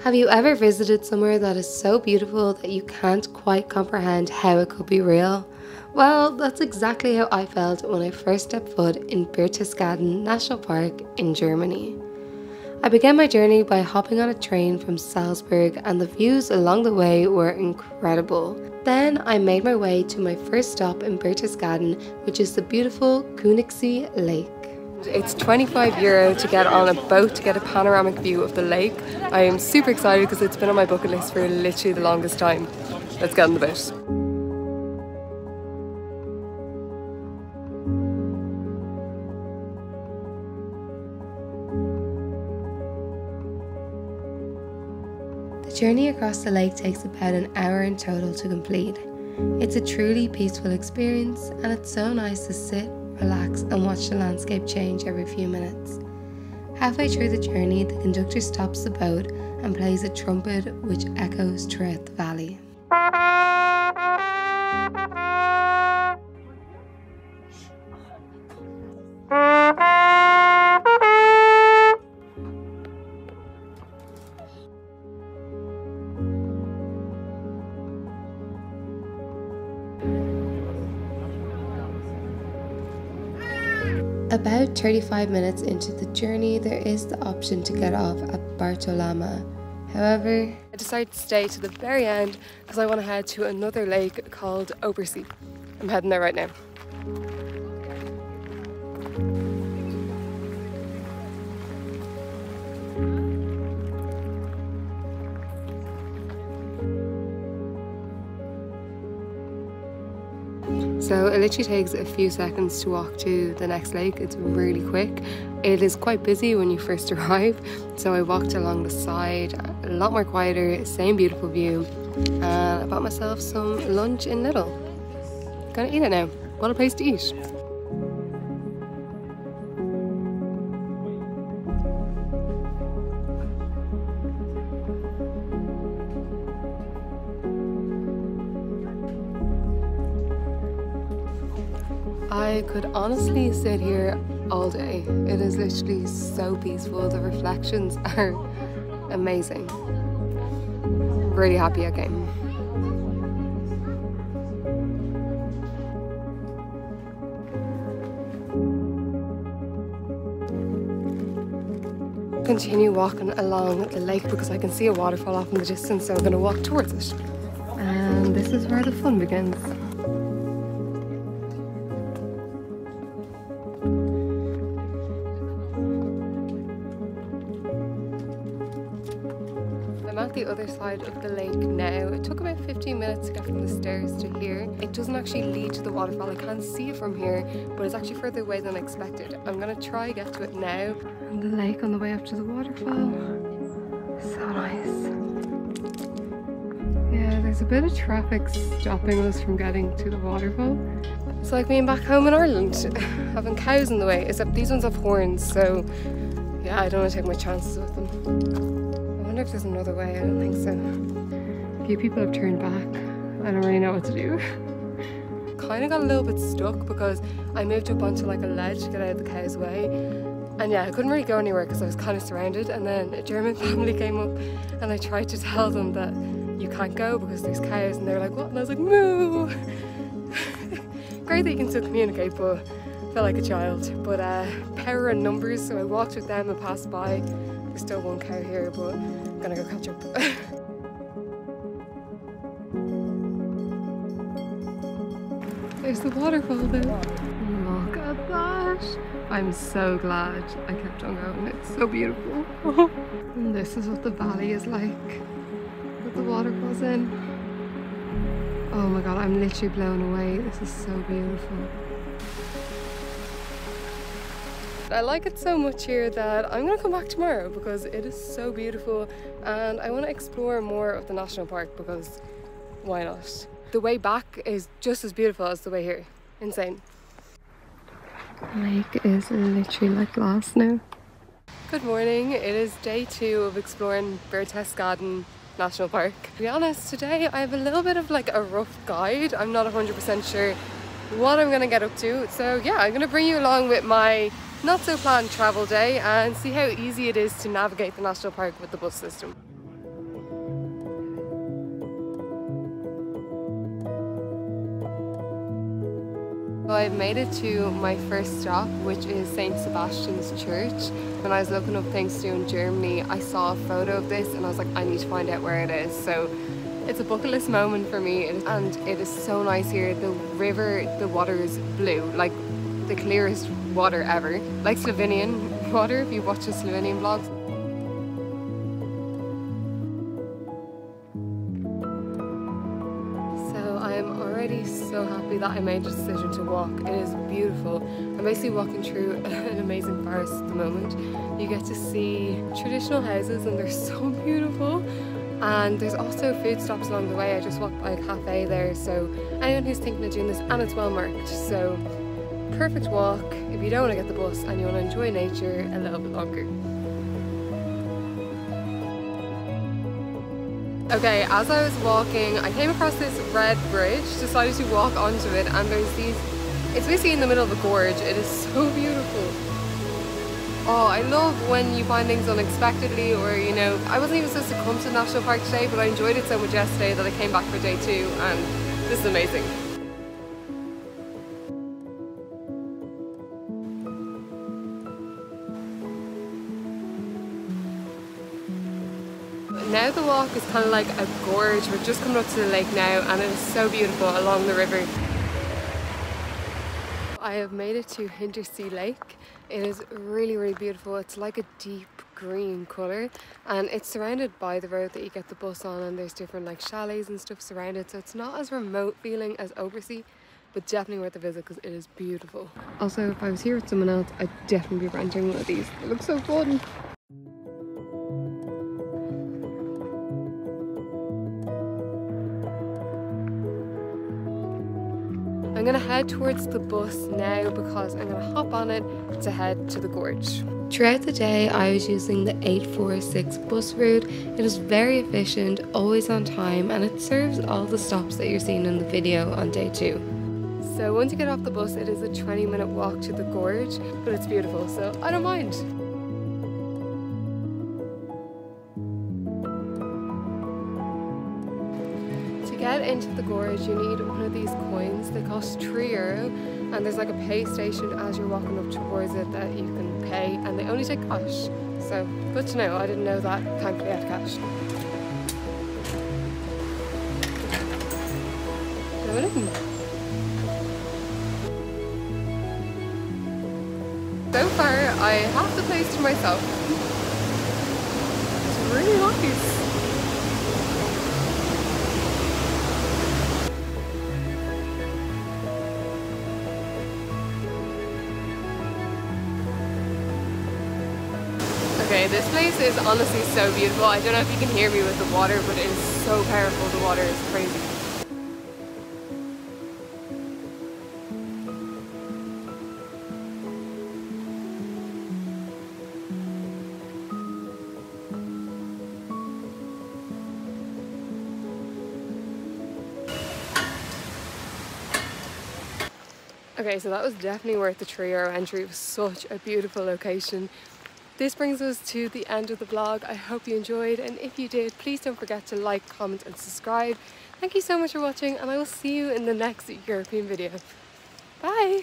Have you ever visited somewhere that is so beautiful that you can't quite comprehend how it could be real? Well, that's exactly how I felt when I first stepped foot in Berchtesgaden National Park in Germany. I began my journey by hopping on a train from Salzburg, and the views along the way were incredible. Then I made my way to my first stop in Berchtesgaden, which is the beautiful Königssee Lake. It's 25 euro to get on a boat to get a panoramic view of the lake. I am super excited because it's been on my bucket list for literally the longest time. Let's get on the boat. The journey across the lake takes about an hour in total to complete. It's a truly peaceful experience and it's so nice to sit, relax, and watch the landscape change every few minutes. Halfway through the journey, the conductor stops the boat and plays a trumpet which echoes throughout the valley. About 35 minutes into the journey, there is the option to get off at Bartholomä. However, I decided to stay to the very end because I want to head to another lake called Obersee. I'm heading there right now. So it literally takes a few seconds to walk to the next lake. It's really quick. It is quite busy when you first arrive. So I walked along the side, a lot more quieter, same beautiful view. And I bought myself some lunch in Lidl. Gonna eat it now. What a place to eat. I could honestly sit here all day. It is literally so peaceful. The reflections are amazing. Really happy I came. Continue walking along the lake because I can see a waterfall off in the distance, so I'm going to walk towards it. And this is where the fun begins. The other side of the lake now. It took about 15 minutes to get from the stairs to here. It doesn't actually lead to the waterfall. I can't see it from here, but it's actually further away than expected. I'm gonna try get to it now. And the lake on the way up to the waterfall. So nice. Yeah, there's a bit of traffic stopping us from getting to the waterfall. It's like being back home in Ireland, having cows in the way, except these ones have horns, so yeah, I don't want to take my chances with them. If there's another way. I don't think so. A few people have turned back. I don't really know what to do. kind of got a little bit stuck because I moved up onto like a ledge to get out of the cow's way. And yeah, I couldn't really go anywhere because I was kind of surrounded. And then a German family came up and I tried to tell them that you can't go because there's cows. And they're like, what? And I was like, moo! Great that you can still communicate, but I felt like a child. But uh, power and numbers, so I walked with them and passed by. There's still one cow here, but gonna go catch up. There's the waterfall there. Look at that. I'm so glad I kept on going. It's so beautiful. and this is what the valley is like with the waterfalls in. Oh my god, I'm literally blown away. This is so beautiful. I like it so much here that I'm gonna come back tomorrow because it is so beautiful and I want to explore more of the national park because why not? The way back is just as beautiful as the way here. Insane. The Lake is literally like glass now. Good morning. It is day two of exploring Berchtesgaden National Park. To be honest, today I have a little bit of like a rough guide. I'm not 100% sure what I'm gonna get up to. So yeah, I'm gonna bring you along with my not so planned travel day and see how easy it is to navigate the national park with the bus system. So I've made it to my first stop, which is St. Sebastian's Church. When I was looking up things to do in Germany, I saw a photo of this and I was like, I need to find out where it is. So it's a bucket list moment for me and it is so nice here. The river, the water is blue, like the clearest water ever. Like Slovenian water, if you watch the Slovenian vlogs. So I am already so happy that I made the decision to walk. It is beautiful. I'm basically walking through an amazing forest at the moment. You get to see traditional houses and they're so beautiful. And there's also food stops along the way. I just walked by a cafe there. So anyone who's thinking of doing this, and it's well marked. So perfect walk if you don't want to get the bus and you want to enjoy nature a little bit longer. Okay, as I was walking, I came across this red bridge, decided to walk onto it, and there's these, it's basically in the middle of a gorge. It is so beautiful. Oh, I love when you find things unexpectedly, or you know, I wasn't even supposed to come to the national park today, but I enjoyed it so much yesterday that I came back for day two, and this is amazing. Now the walk is kind of like a gorge. We're just coming up to the lake now and it is so beautiful along the river. I have made it to Hintersee Lake. It is really, really beautiful. It's like a deep green colour and it's surrounded by the road that you get the bus on and there's different like chalets and stuff surrounded so it's not as remote feeling as Obersee but definitely worth a visit because it is beautiful. Also if I was here with someone else I'd definitely be renting one of these. It looks so fun. I'm gonna head towards the bus now because I'm gonna hop on it to head to the gorge. Throughout the day, I was using the 846 bus route. It is very efficient, always on time, and it serves all the stops that you're seeing in the video on day two. So once you get off the bus, it is a 20 minute walk to the gorge, but it's beautiful, so I don't mind. Get into the gorge, you need one of these coins. They cost three euro, and there's like a pay station as you're walking up towards it that you can pay, and they only take cash. So good to know. I didn't know that. Thankfully, I had cash. So far, I have the place to myself. It's really nice. Okay, this place is honestly so beautiful. I don't know if you can hear me with the water, but it is so powerful. The water is crazy. Okay, so that was definitely worth the euro entry. It was such a beautiful location. This brings us to the end of the vlog. I hope you enjoyed and if you did, please don't forget to like, comment and subscribe. Thank you so much for watching and I will see you in the next European video. Bye!